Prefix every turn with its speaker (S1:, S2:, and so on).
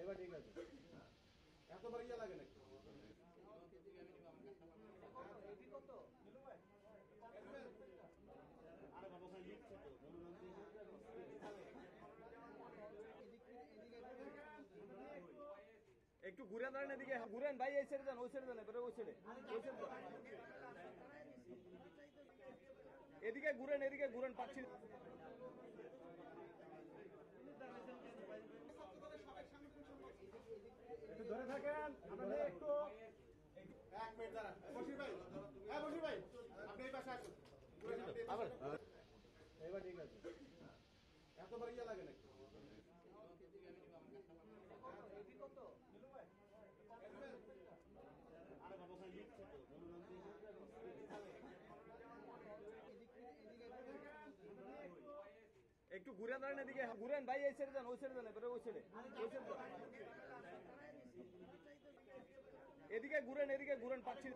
S1: এবার ঠিক আছে। এতবার ইয়ে লাগে নাকি?
S2: একটু ঘুরে দাঁড়ান এদিকে। ঘুরেন, ভাই, এই ছেড়ে যান, ওই ছেড়ে যান, এবারে ওই ছেড়ে ওই ছেড়ে এদিকে ঘুরেন এদিকে ঘুরেন, পাচ্ছি।
S1: এবার ঠিক আছে এতবার ইয়ে লাগে নাকি
S2: একটু ঘুরে দাঁড়ান এদিকে। ঘুরেন, ভাই, এই ছেড়ে যান, ওই ছেড়ে যান, এবারে ওই ছেড়ে ওই ছেড়ে এদিকে ঘুরেন এদিকে ঘুরেন, পাচ্ছি।